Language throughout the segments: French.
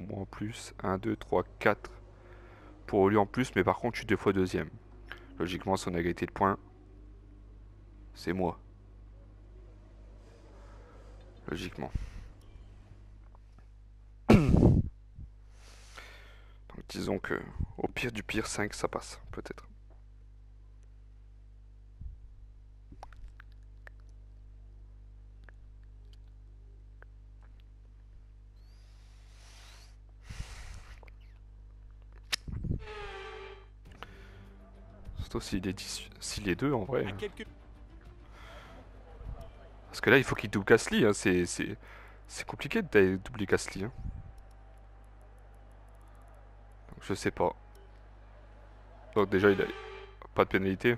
Moi en plus. 1, 2, 3, 4. Pour lui en plus, mais par contre, je suis deux fois deuxième. Logiquement, son égalité de points, c'est moi. Logiquement. Donc disons que au pire du pire 5 ça passe peut-être. Surtout s'il est, est deux en vrai. Parce que là il faut qu'il double Gasly, hein. c'est compliqué de doubler Gasly. Hein. Je sais pas. Donc déjà il a pas de pénalité.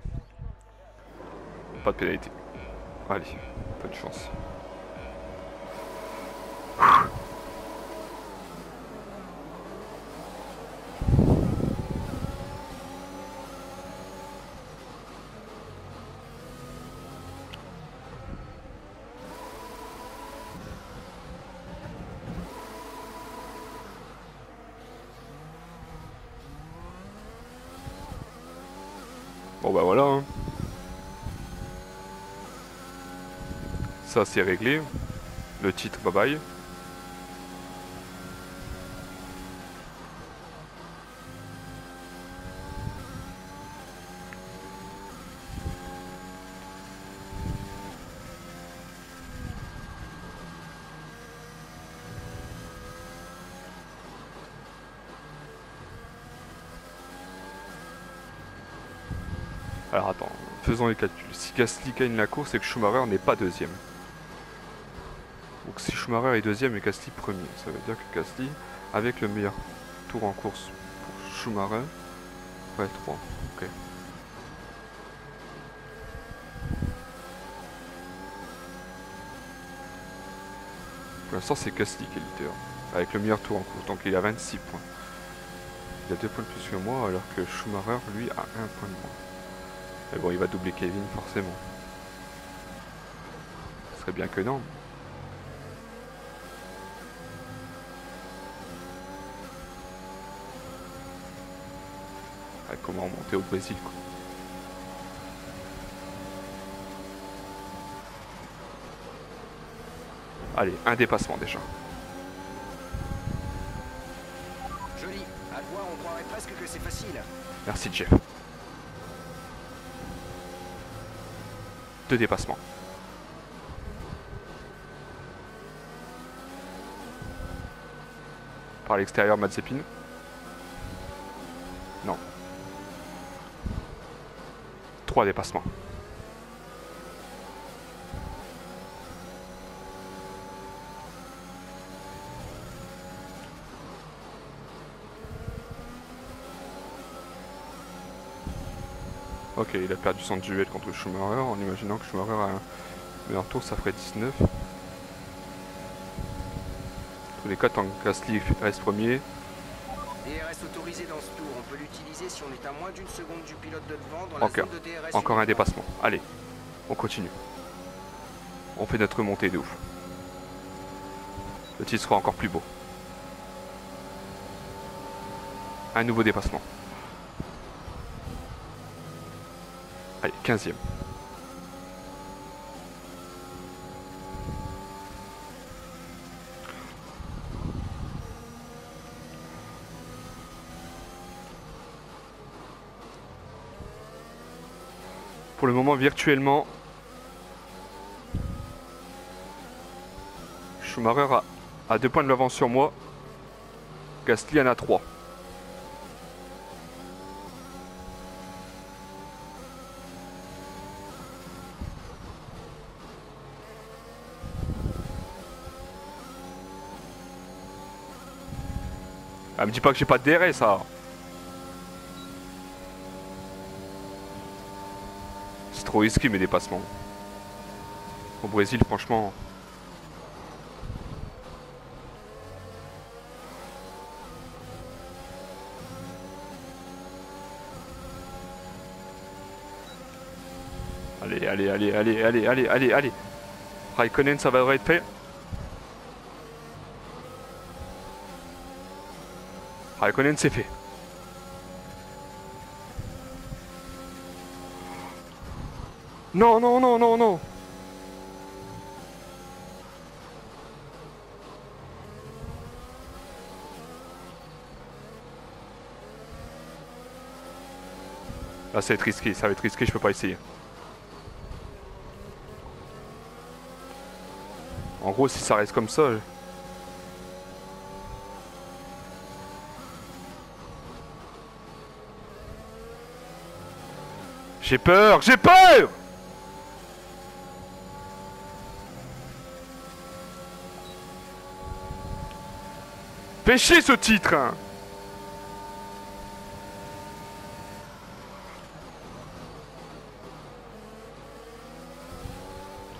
Pas de pénalité. Allez, pas de chance. Bon bah voilà. Hein. Ça c'est réglé. Le titre, bye bye. Alors attends, faisons les calculs. Si Gasly gagne la course et que Schumacher n'est pas deuxième. Donc si Schumacher est deuxième et Gasly premier, ça veut dire que Gasly, avec le meilleur tour en course pour Schumacher, ouais 3, ok. Pour l'instant c'est Gasly qui est leader, avec le meilleur tour en course, donc il a 26 points. Il a 2 points de plus que moi, alors que Schumacher, lui, a 1 point de moins. Mais bon, il va doubler Kevin, forcément. Ce serait bien que non. Comment monter au Brésil, quoi. Allez, un dépassement déjà. Joli. À voir, on croirait presque que c'est facile. Merci, Jeff. de dépassement. Par l'extérieur, Mazepin. 3 dépassements. Ok, il a perdu son duel contre Schumacher en imaginant que Schumacher a un meilleur tour, ça ferait 19. Tous les 4, Gasly reste premier, DRS autorisé dans ce tour, on peut l'utiliser si on est à moins d'une seconde du pilote de devant dans la Encore. zone de DRS. Encore un dépassement. Allez, on continue. On fait notre montée de ouf. Le titre sera encore plus beau. Un nouveau dépassement. Allez, 15ème. Pour le moment, virtuellement, Schumacher a, a deux points de l'avance sur moi. Gasly en a trois. Ah, me dis pas que j'ai pas de DRS, ça. Trop risqué mes dépassements. Au Brésil, franchement. Allez, allez, allez, allez, allez, allez, allez, allez. Raikkonen, ça va être fait. Raikkonen c'est fait. Non, non, non, non, non Là ça va être risqué, ça va être risqué, je peux pas essayer. En gros si ça reste comme ça... J'ai peur, j'ai peur Pêchez ce titre.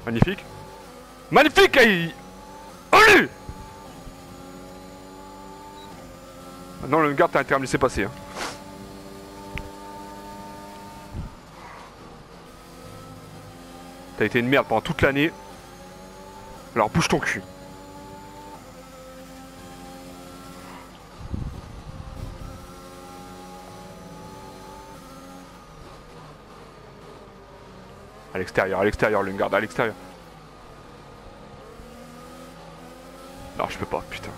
Magnifique. Magnifique Allez Non, le garde, t'as intérêt à me laisser passer. Hein. T'as été une merde pendant toute l'année. Alors bouge ton cul. À l'extérieur, à l'extérieur, Lungard, à l'extérieur. Non, je peux pas, putain.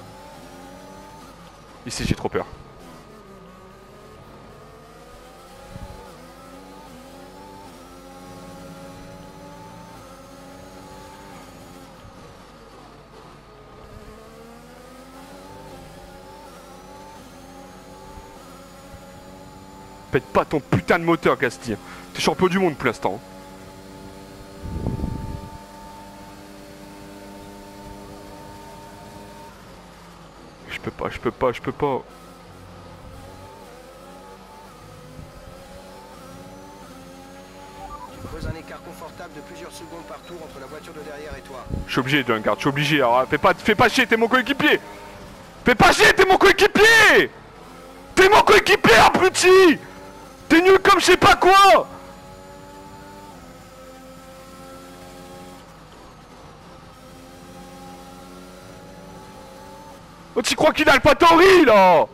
Ici, j'ai trop peur. Pète pas ton putain de moteur, Gastien. T'es champion du monde pour l'instant. Pas, je peux pas, je peux pas. Tu creuses un écart confortable de plusieurs secondes par tour entre la voiture de derrière et toi. Je suis obligé, Dungard, je suis obligé. Alors, fais pas, fais pas chier, t'es mon coéquipier. Fais pas chier, t'es mon coéquipier. T'es mon coéquipier, abruti. T'es nul comme je sais pas quoi. Oh, tu crois qu'il a le patori, là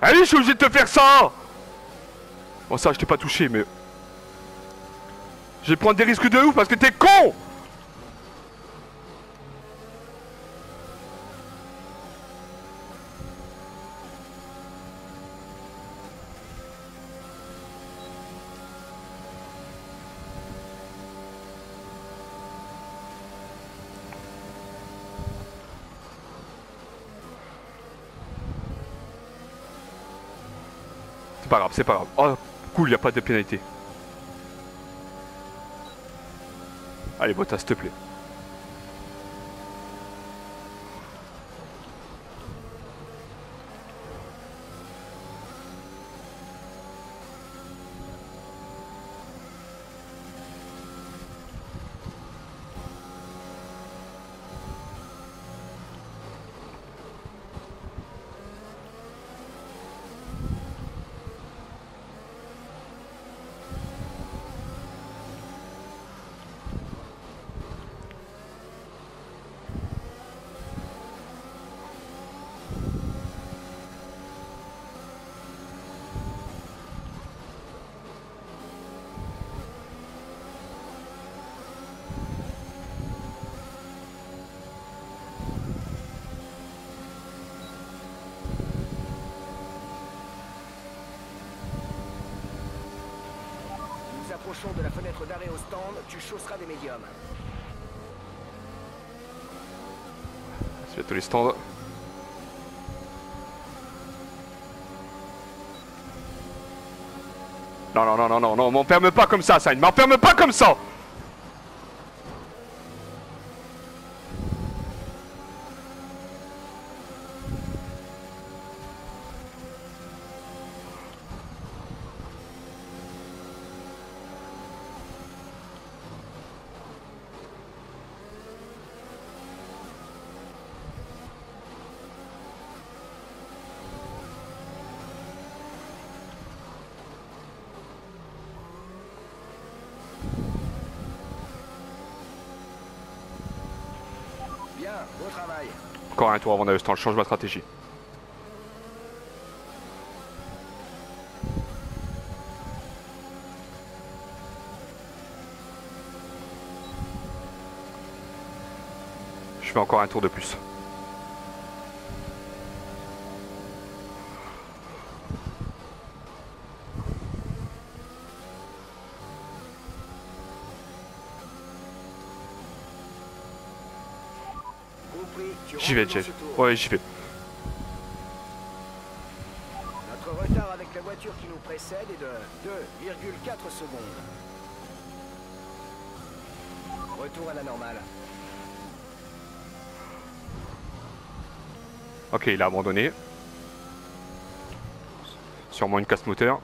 Allez, je suis obligé de te faire ça Bon, ça, je t'ai pas touché, mais... Je vais prendre des risques de ouf parce que t'es con C'est pas grave, c'est pas grave. Oh, cool, y a pas de pénalité. Allez, Bottas, s'il te plaît. Nous approchons de la fenêtre tu chausseras des médiums. C'est tous les stands. Non, non, non, non, non, non, m'enferme pas comme ça, ça, ne m'enferme pas comme ça Encore un tour avant d'aller je change ma stratégie. Je fais encore un tour de plus. Compris, tu J'y vais, Jeff. Ouais, j'y vais. Notre retard avec la voiture qui nous précède est de 2,4 secondes. Retour à la normale. Ok, il a abandonné. Sûrement une casse moteur.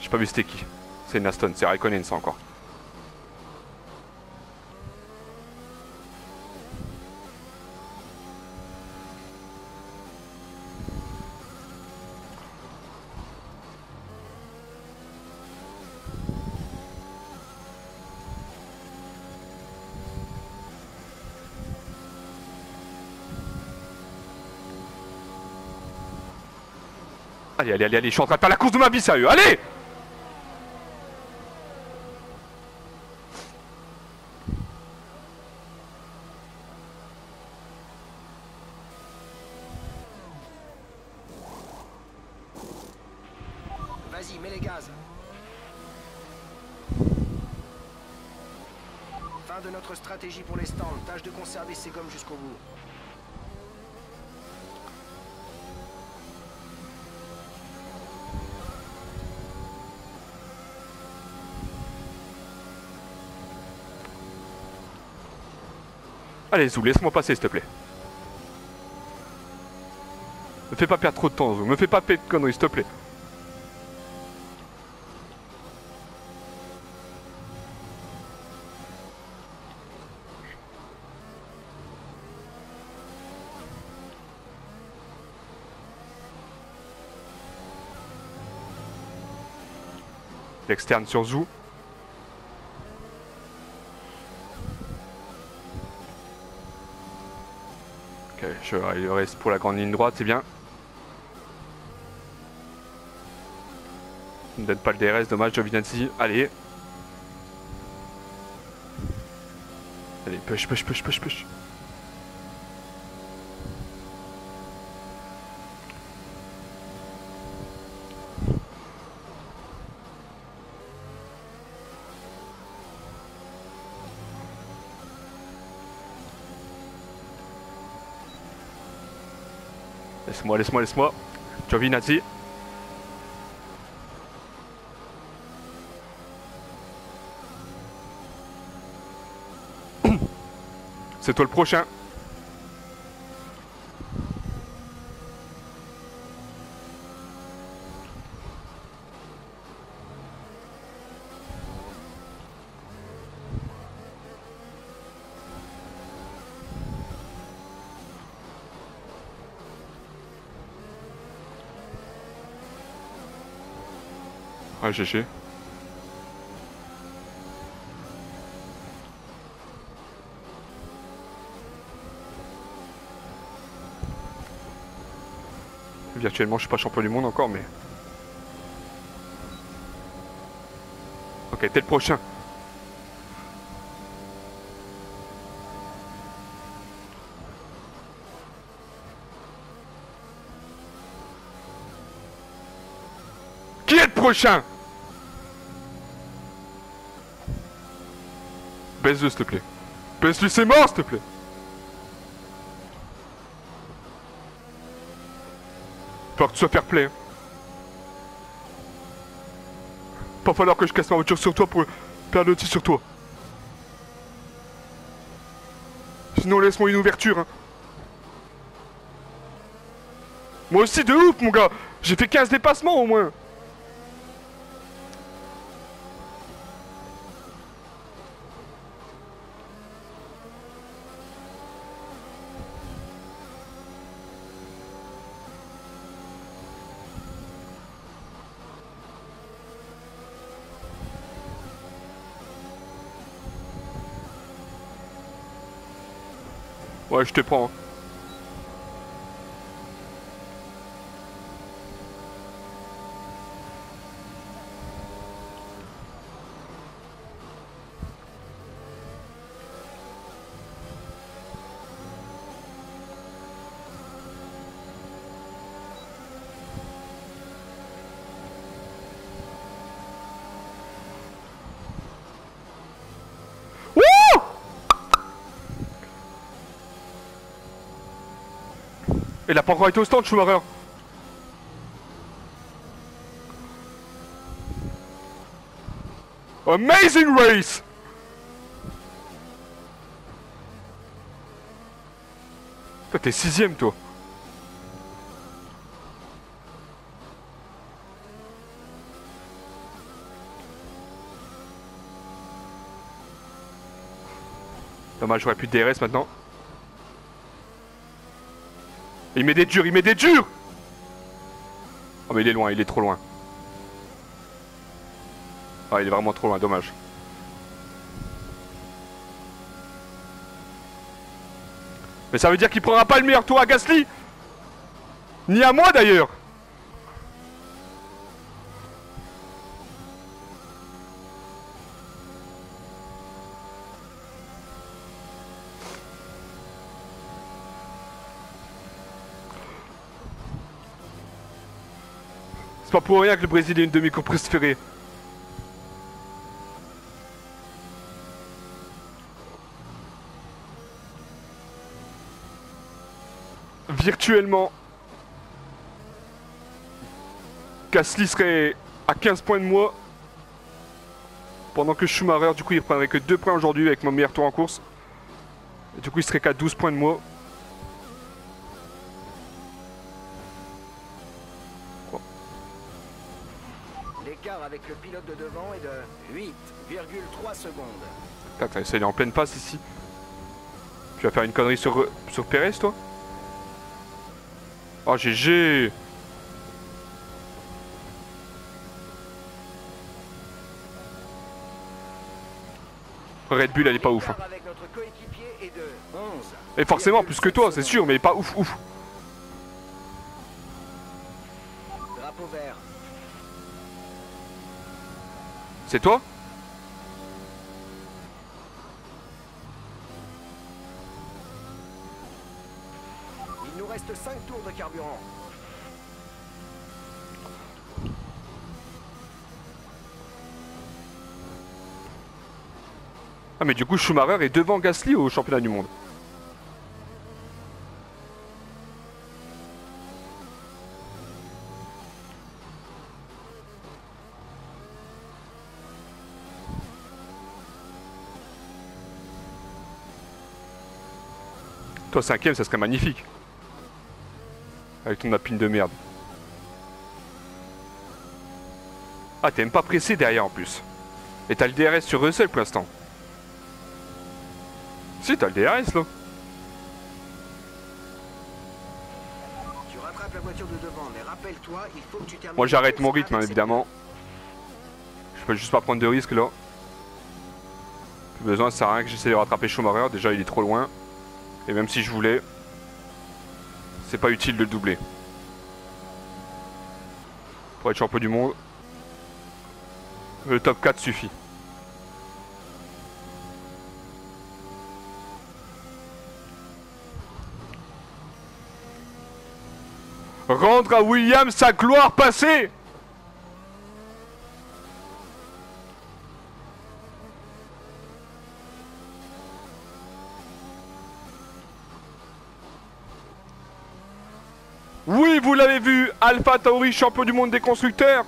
J'ai pas vu c'était qui. C'est une Aston, c'est Raikkonen ça encore. Allez, allez, allez, je suis en train de faire la course de ma vie, sérieux, allez Vas-y, mets les gaz. Fin de notre stratégie pour les stands. Tâche de conserver ces gommes jusqu'au bout. Allez, Zou, laisse-moi passer, s'il te plaît. Me fais pas perdre trop de temps, Zou. Me fais pas perdre de conneries, s'il te plaît. L'externe sur Zou. Il reste pour la grande ligne droite, c'est bien. Ne donne pas le DRS, dommage, Giovinazzi. Allez. Allez, push, push, push, push, push. Laisse-moi, laisse-moi, laisse-moi. Giovinazzi. C'est toi le prochain. GG. Virtuellement, je suis pas champion du monde encore, mais. Ok, t'es le prochain. Qui est le prochain? Baisse-le, s'il te plaît. Baisse-lui, c'est mort, s'il te plaît. Faut que tu sois fair play. hein. Pas falloir que je casse ma voiture sur toi pour perdre le tir sur toi. Sinon, laisse-moi une ouverture. hein. Moi aussi, de ouf, mon gars. J'ai fait 15 dépassements au moins. Je te prends. Il a pas encore été au stand, Schumacher. Amazing race t'es sixième, toi. Dommage, j'aurais plus de DRS maintenant. Il met des durs, il met des durs Oh mais il est loin, il est trop loin. Ah il est vraiment trop loin, dommage. Mais ça veut dire qu'il prendra pas le meilleur tour à Gasly Ni à moi d'ailleurs C'est pas pour rien que le Brésil est une de mes cours préférées. Virtuellement, Gasly serait à 15 points de moi. Pendant que Schumacher, du coup, il prendrait que 2 points aujourd'hui avec mon meilleur tour en course. Et du coup, il serait qu'à 12 points de moi. Avec le pilote de devant est de 8,3 secondes. Attends, ça il est en pleine passe ici. Tu vas faire une connerie sur, sur Perez, toi? Oh, GG Red Bull, elle est pas ouf. hein. L'écart avec notre coéquipier est de 11. Et forcément, plus que toi, c'est sûr, mais pas ouf, ouf. Drapeau vert. C'est toi Il nous reste 5 tours de carburant. Ah, mais du coup, Schumacher est devant Gasly au championnat du monde. Toi, cinquième, ça serait magnifique. Avec ton napine de merde. Ah, t'es même pas pressé derrière en plus. Et t'as le DRS sur Russell pour l'instant. Si, t'as le DRS là. Tu rattrapes la voiture de devant, mais rappelle-toi, il faut que tu termines. Moi j'arrête mon rythme hein, évidemment. Je peux juste pas prendre de risques là. Plus besoin, ça sert à rien que j'essaie de rattraper Schumacher. Déjà il est trop loin. Et même si je voulais, c'est pas utile de le doubler. Pour être champion du monde, le top 4 suffit. Rendre à William sa gloire passée Oui, vous l'avez vu, Alpha Tauri, champion du monde des constructeurs.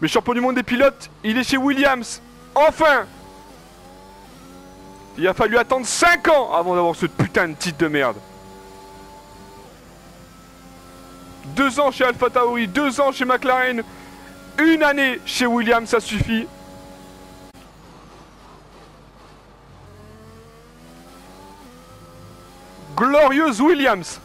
Mais champion du monde des pilotes, il est chez Williams. Enfin Il a fallu attendre 5 ans avant d'avoir ce putain de titre de merde. Deux ans chez Alpha Tauri, deux ans chez McLaren, une année chez Williams, ça suffit. Glorieuse Williams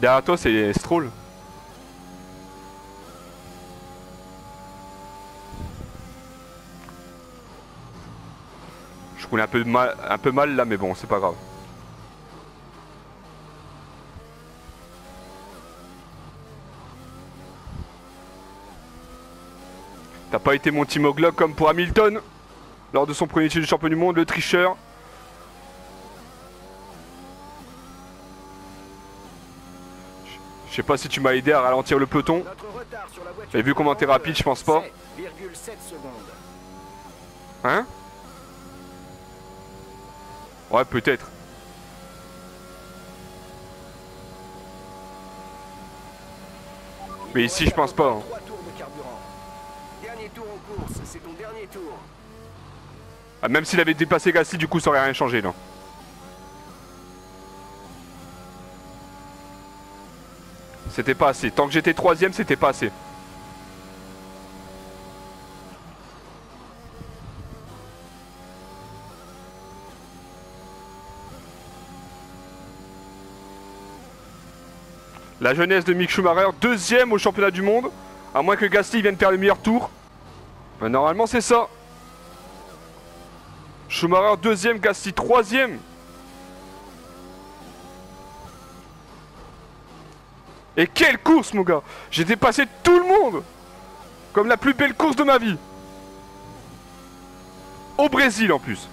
Derrière toi, c'est Stroll. Je roule un peu mal, un peu mal là, mais bon, c'est pas grave. Pas été mon team comme pour Hamilton lors de son premier titre de champion du monde, le tricheur. Je sais pas si tu m'as aidé à ralentir le peloton. Et vu comment t'es rapide, je pense pas. Hein? Ouais, peut-être. Mais ici, je pense pas. Hein. Ah, même s'il avait dépassé Gasly, du coup, ça aurait rien changé, là. C'était pas assez. Tant que j'étais troisième, c'était pas assez. La jeunesse de Mick Schumacher, deuxième au championnat du monde. À moins que Gasly vienne faire le meilleur tour. Mais normalement, c'est ça. Schumacher deuxième, Gasly troisième. Et quelle course, mon gars. J'ai dépassé tout le monde. Comme la plus belle course de ma vie. Au Brésil, en plus.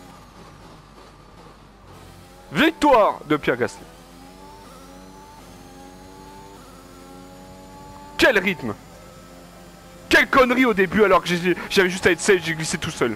Victoire de Pierre Gasly. Quel rythme Quelle connerie au début alors que j'avais juste à être safe, j'ai glissé tout seul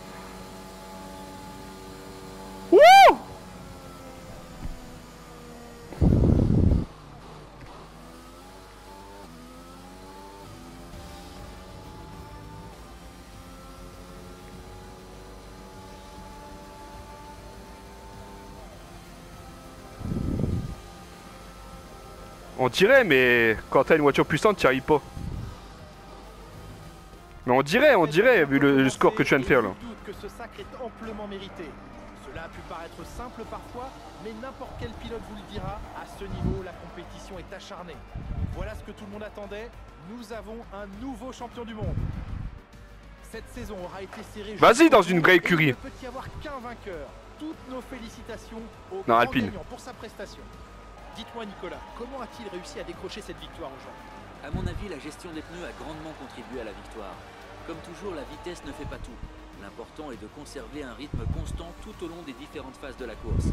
On dirait, mais quand t'as une voiture puissante, t'y arrives pas. On dirait, on dirait, vu le, score que tu viens de faire là. que ce sac est amplement mérité. Cela a pu paraître simple parfois, mais n'importe quel pilote vous le dira, à ce niveau, la compétition est acharnée. Voilà ce que tout le monde attendait, nous avons un nouveau champion du monde. Cette saison aura été serrée... Vas-y dans une vraie écurie. Il ne peut y avoir qu'un vainqueur. Toutes nos félicitations au non, Alpine. pour sa prestation. Dites-moi Nicolas, comment a-t-il réussi à décrocher cette victoire aujourd'hui? À mon avis, la gestion des pneus a grandement contribué à la victoire. Comme toujours, la vitesse ne fait pas tout. L'important est de conserver un rythme constant tout au long des différentes phases de la course.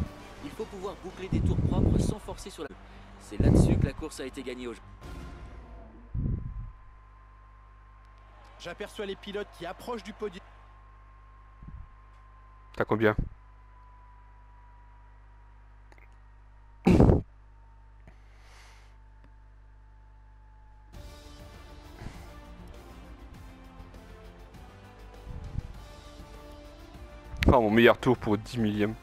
Il faut pouvoir boucler des tours propres sans forcer sur la... C'est là-dessus que la course a été gagnée aujourd'hui. J'aperçois les pilotes qui approchent du podium. T'as combien? Meilleur tour pour 10 millième.